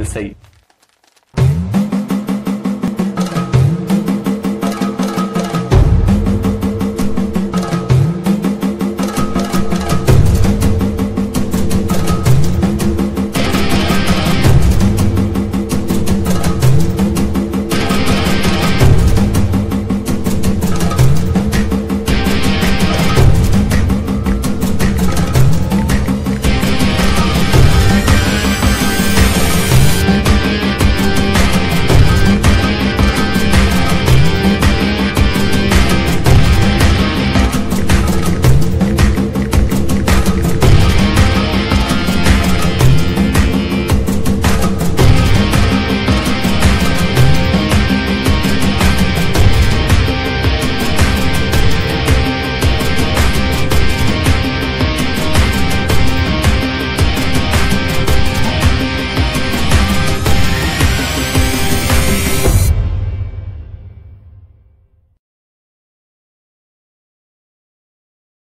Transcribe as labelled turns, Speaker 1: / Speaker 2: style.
Speaker 1: the site.